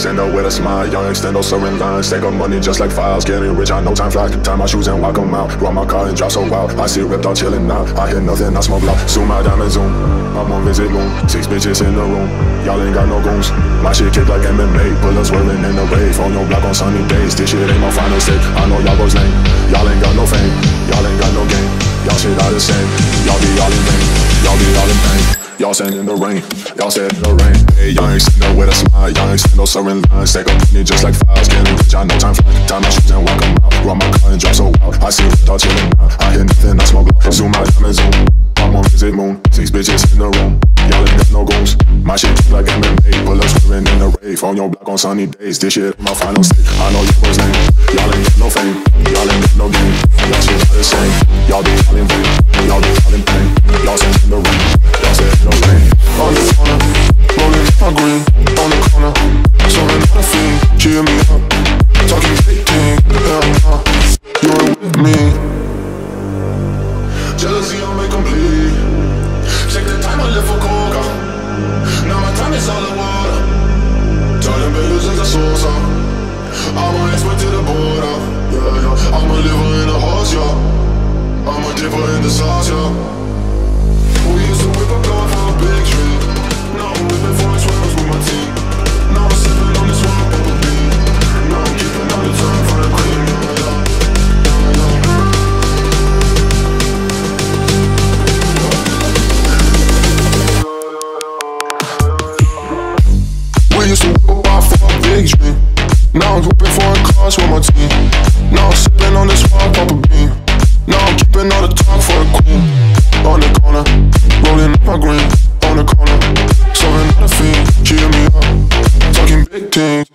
extendo with a smile, young extendo serving lines. Take up money just like files, getting rich, I know time flies. Tie my shoes and walk them out. Run my car and drive so wild. I see ripped out chilling now. I hear nothing, I smoke loud. Zoom my diamond zoom. I'm on visit loom. Six bitches in the room. Y'all ain't got no goons. My shit kick like MMA. Bullets swirling in the rave. On your block on sunny days. This shit ain't my final state. I know y'all boys lame. Y'all ain't got no fame. Y'all ain't got no game. Y'all shit all the same. Y'all be all in vain. Y'all be all in pain. Y'all stand in the rain, y'all stand in the rain. Hey, y'all ain't sitting there with a smile, y'all ain't sitting no serving lines. Take up me just like files, can't reach, I know time flies. Time my shoes and walk them out. Run my car and drive so wild. I see it all chilling now. I hear nothing, I smoke loud. Zoom out, diamond zoom. I'm on visit moon. Six bitches in the room. Y'all ain't got no goons. My shit like MMA. Bullets swimming in the rave. On your block on sunny days. This shit my final state. I know you was name. my green on the corner. So I'm not a fiend, cheer me up. Talking big thing, hell no You're with me. Jealousy I'll make complete. Check the time I left for coca. Now my time is all the water Turning beggars into saucer I'm an expert to the border yeah, yeah. I'm a liver in a horse, yeah. I'm a dipper in the sauce, yeah. Now I'm hooping for a class with my team. Now I'm sipping on this one pop a bean. Now I'm keeping all the talk for a queen. On the corner, rolling up my green. On the corner, serving out a fiend. Cheer me up, talking big things.